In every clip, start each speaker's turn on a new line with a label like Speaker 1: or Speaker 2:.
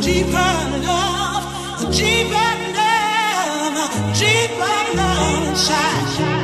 Speaker 1: deeper love, a deeper love, a
Speaker 2: deeper love
Speaker 3: inside.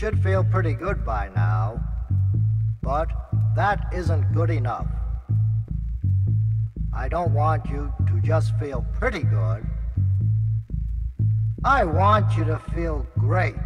Speaker 3: Should feel pretty good by now. But that isn't good enough. I don't want you to just feel pretty good. I want you to feel great.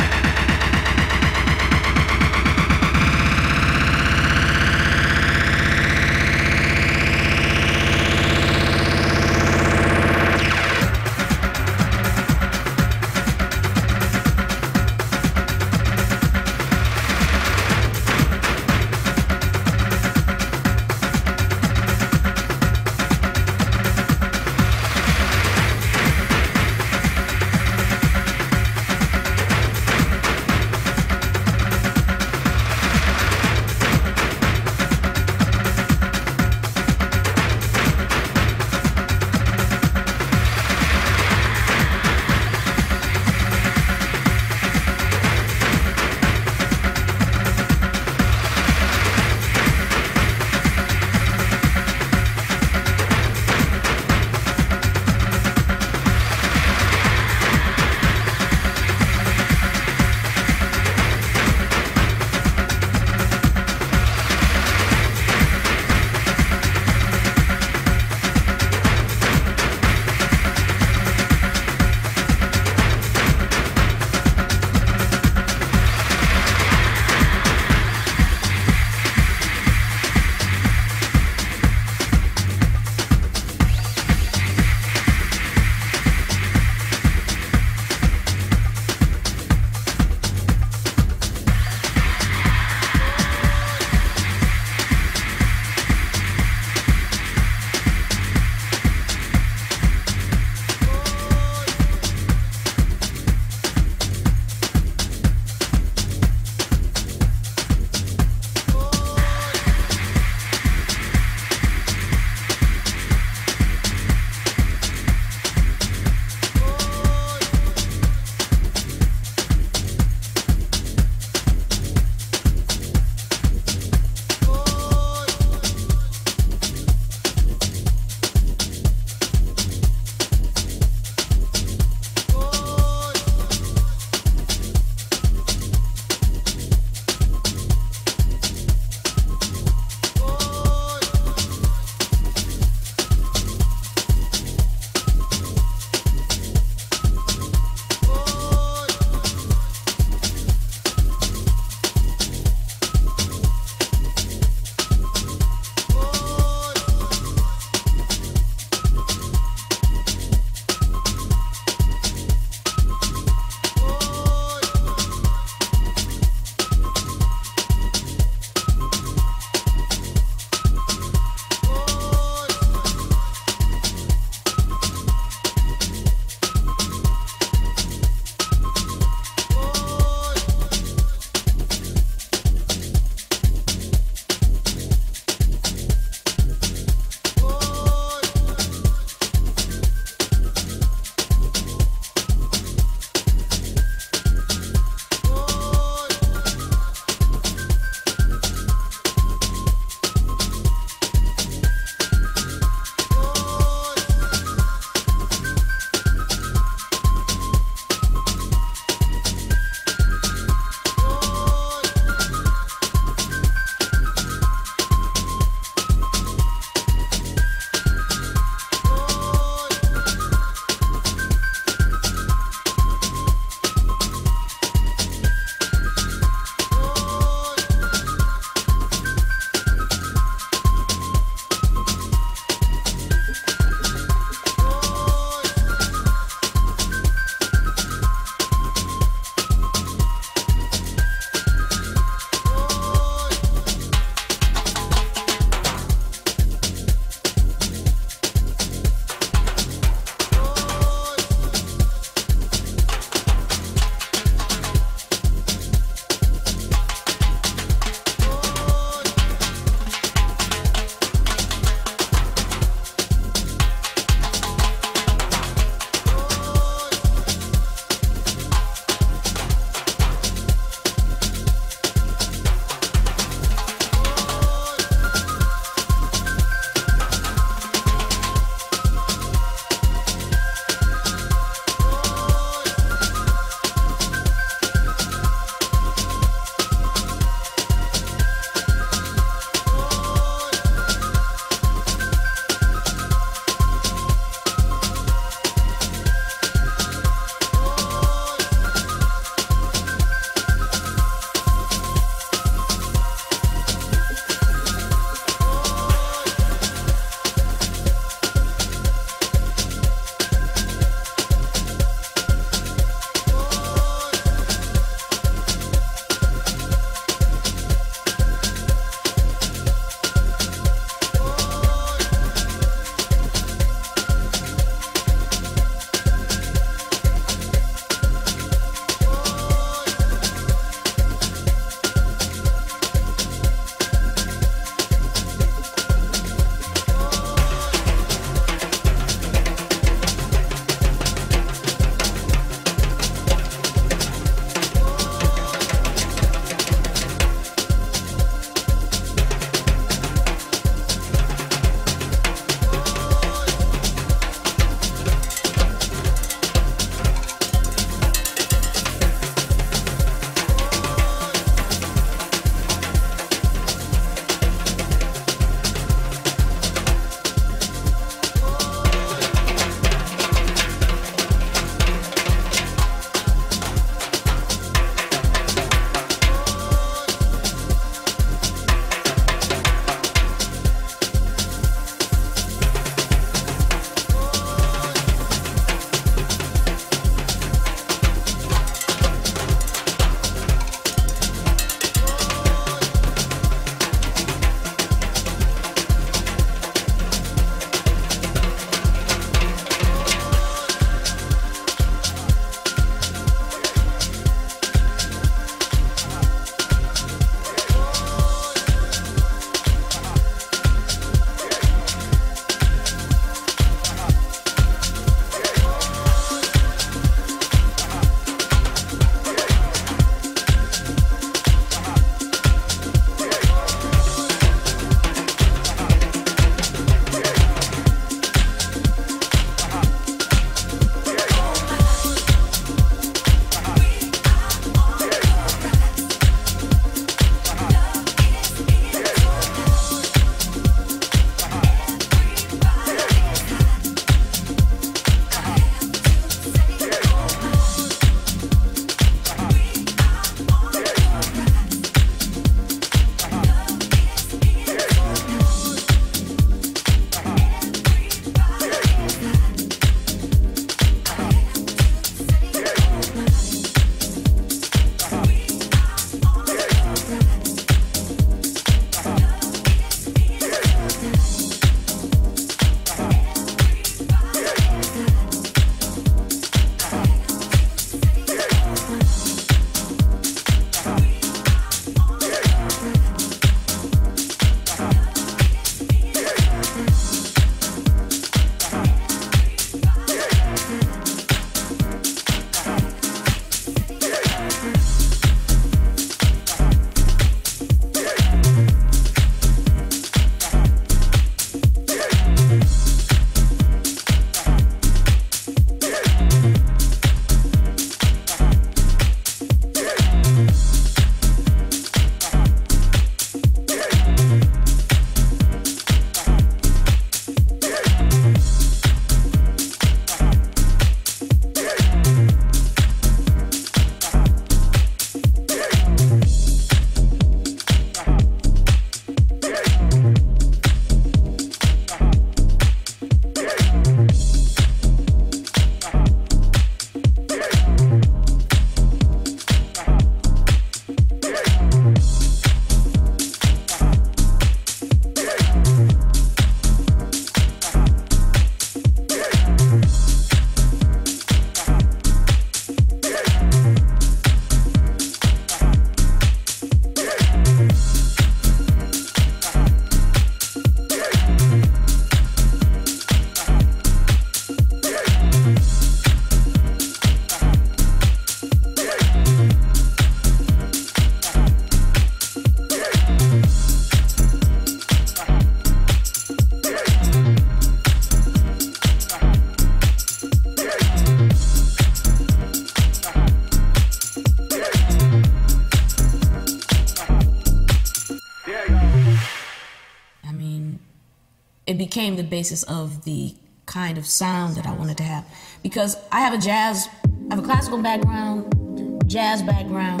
Speaker 4: Basis of the kind of sound that I wanted to have. Because I have a jazz, I have a classical background, jazz background,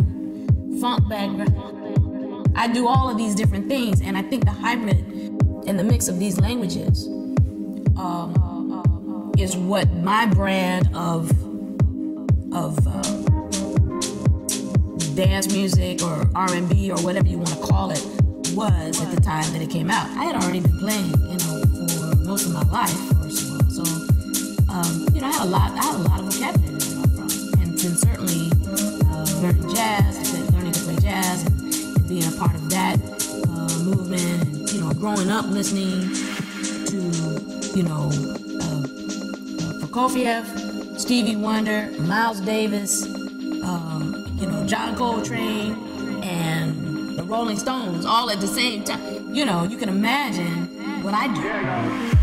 Speaker 4: funk background. I do all of these different things, and I think the hybrid and the mix of these languages um, is what my brand of of uh, dance music or R&B or whatever you want to call it was at the time that it came out. I had already been playing, you know, most of my life, first of all. So, um, you know, I had a lot, I had a lot of vocabulary to draw from, and, certainly uh, learning jazz, learning to play jazz, and, and being a part of that uh, movement, and you know, growing up listening to, you know, uh, uh Prokofiev, Stevie Wonder, Miles Davis, um, you know, John Coltrane, and the Rolling Stones all at the same time. You know, you can imagine what I do.